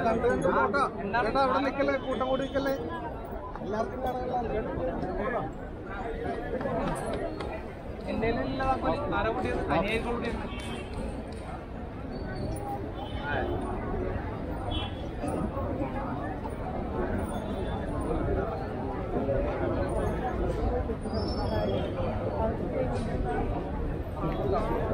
കണ്ടു കേട്ടോ ചേട്ടാ അവിടെ നിൽക്കല്ലേ കൂട്ടം കൂടി നിൽക്കല്ലേ എല്ലാവർക്കും കാണാനുള്ള എന്റെ ആരാ കൂട്ടിയത് അനിയൻ Gracias.